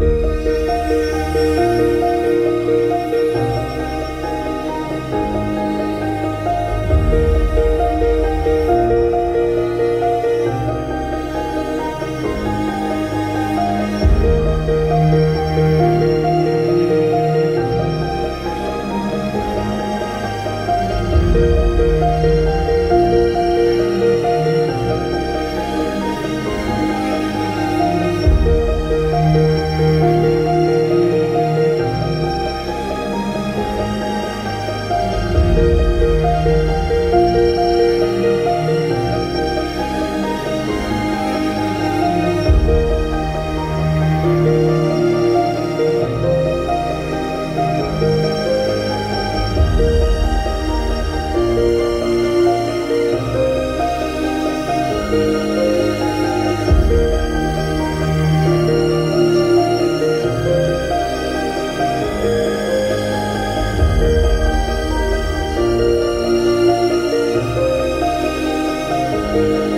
Bye. Música